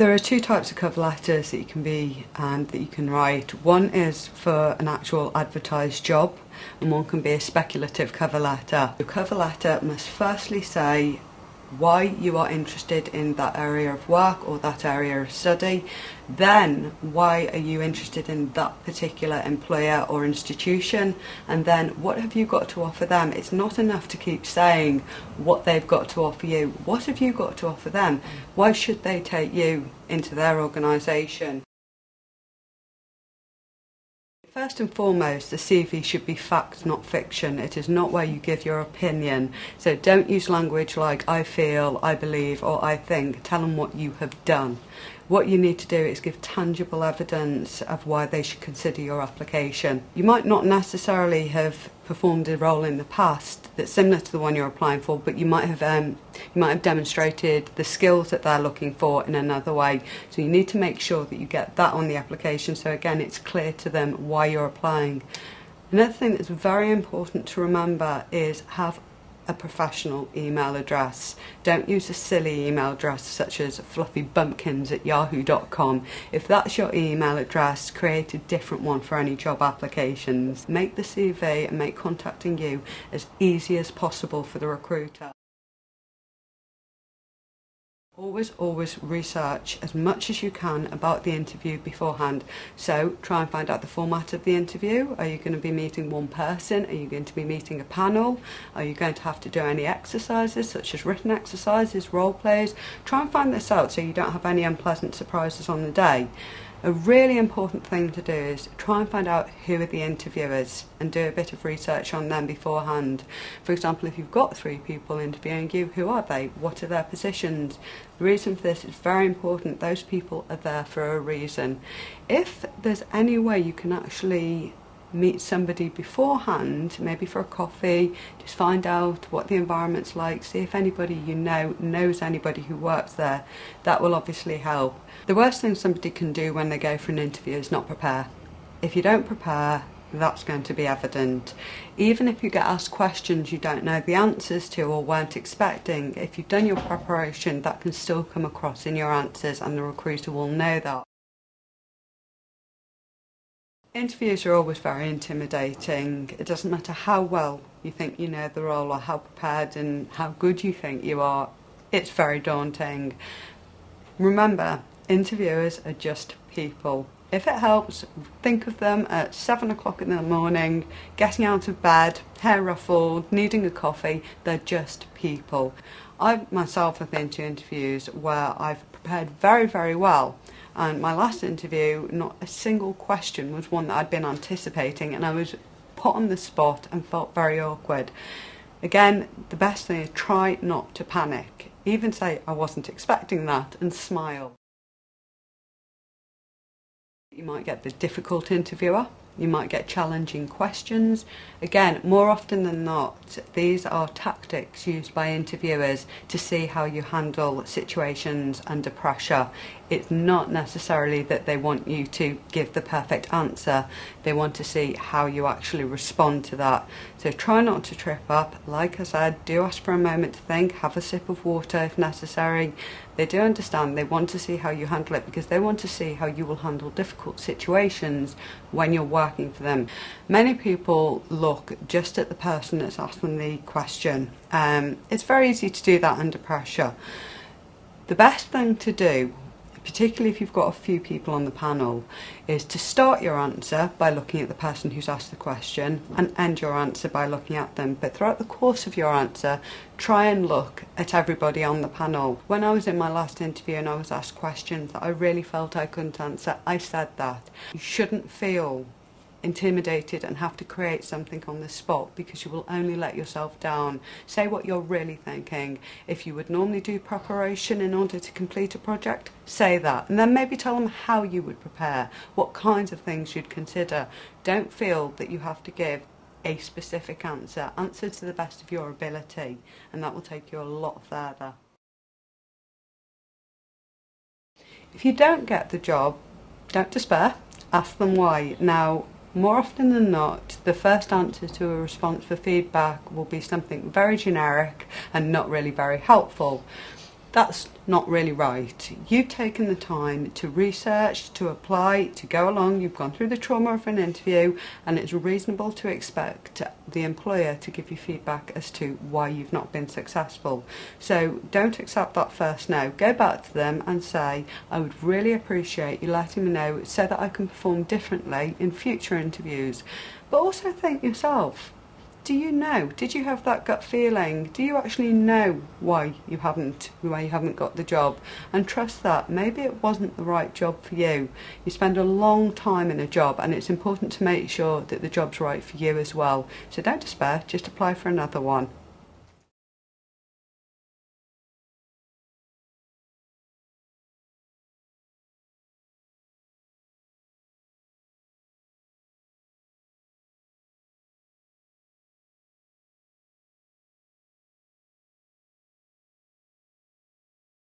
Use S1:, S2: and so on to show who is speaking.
S1: There are two types of cover letters that you can be and that you can write. One is for an actual advertised job, and one can be a speculative cover letter. Your cover letter must firstly say why you are interested in that area of work or that area of study, then why are you interested in that particular employer or institution, and then what have you got to offer them. It's not enough to keep saying what they've got to offer you. What have you got to offer them? Why should they take you into their organisation? First and foremost, the CV should be fact, not fiction. It is not where you give your opinion. So don't use language like I feel, I believe, or I think. Tell them what you have done. What you need to do is give tangible evidence of why they should consider your application. You might not necessarily have performed a role in the past that's similar to the one you're applying for, but you might have um, you might have demonstrated the skills that they're looking for in another way. So you need to make sure that you get that on the application. So again, it's clear to them why you're applying. Another thing that's very important to remember is have a professional email address. Don't use a silly email address such as fluffybumpkins at yahoo.com. If that's your email address, create a different one for any job applications. Make the CV and make contacting you as easy as possible for the recruiter. Always, always research as much as you can about the interview beforehand. So try and find out the format of the interview. Are you going to be meeting one person? Are you going to be meeting a panel? Are you going to have to do any exercises such as written exercises, role plays? Try and find this out so you don't have any unpleasant surprises on the day. A really important thing to do is try and find out who are the interviewers and do a bit of research on them beforehand. For example, if you've got three people interviewing you, who are they? What are their positions? The reason for this is very important. Those people are there for a reason. If there's any way you can actually meet somebody beforehand, maybe for a coffee, just find out what the environment's like, see if anybody you know knows anybody who works there. That will obviously help. The worst thing somebody can do when they go for an interview is not prepare. If you don't prepare, that's going to be evident. Even if you get asked questions you don't know the answers to or weren't expecting, if you've done your preparation, that can still come across in your answers and the recruiter will know that. Interviews are always very intimidating. It doesn't matter how well you think you know the role or how prepared and how good you think you are, it's very daunting. Remember, interviewers are just people. If it helps, think of them at seven o'clock in the morning, getting out of bed, hair ruffled, needing a coffee. They're just people. I myself have been to interviews where I've prepared very, very well and my last interview, not a single question was one that I'd been anticipating, and I was put on the spot and felt very awkward. Again, the best thing is try not to panic. Even say, I wasn't expecting that, and smile. You might get the difficult interviewer, you might get challenging questions. Again, more often than not, these are tactics used by interviewers to see how you handle situations under pressure. It's not necessarily that they want you to give the perfect answer, they want to see how you actually respond to that. So try not to trip up. Like I said, do ask for a moment to think, have a sip of water if necessary. They do understand, they want to see how you handle it because they want to see how you will handle difficult situations when you're working for them. Many people look just at the person that's asking the question. Um, it's very easy to do that under pressure. The best thing to do particularly if you've got a few people on the panel, is to start your answer by looking at the person who's asked the question and end your answer by looking at them. But throughout the course of your answer, try and look at everybody on the panel. When I was in my last interview and I was asked questions that I really felt I couldn't answer, I said that. You shouldn't feel intimidated and have to create something on the spot because you will only let yourself down. Say what you're really thinking. If you would normally do preparation in order to complete a project, say that. And then maybe tell them how you would prepare, what kinds of things you'd consider. Don't feel that you have to give a specific answer. Answer to the best of your ability, and that will take you a lot further. If you don't get the job, don't despair. Ask them why. Now, more often than not, the first answer to a response for feedback will be something very generic and not really very helpful. That's not really right. You've taken the time to research, to apply, to go along, you've gone through the trauma of an interview, and it's reasonable to expect the employer to give you feedback as to why you've not been successful. So don't accept that first no. Go back to them and say, I would really appreciate you letting me know so that I can perform differently in future interviews. But also think yourself, do you know? Did you have that gut feeling? Do you actually know why you haven't why you haven't got the job? And trust that maybe it wasn't the right job for you. You spend a long time in a job and it's important to make sure that the job's right for you as well. So don't despair, just apply for another one.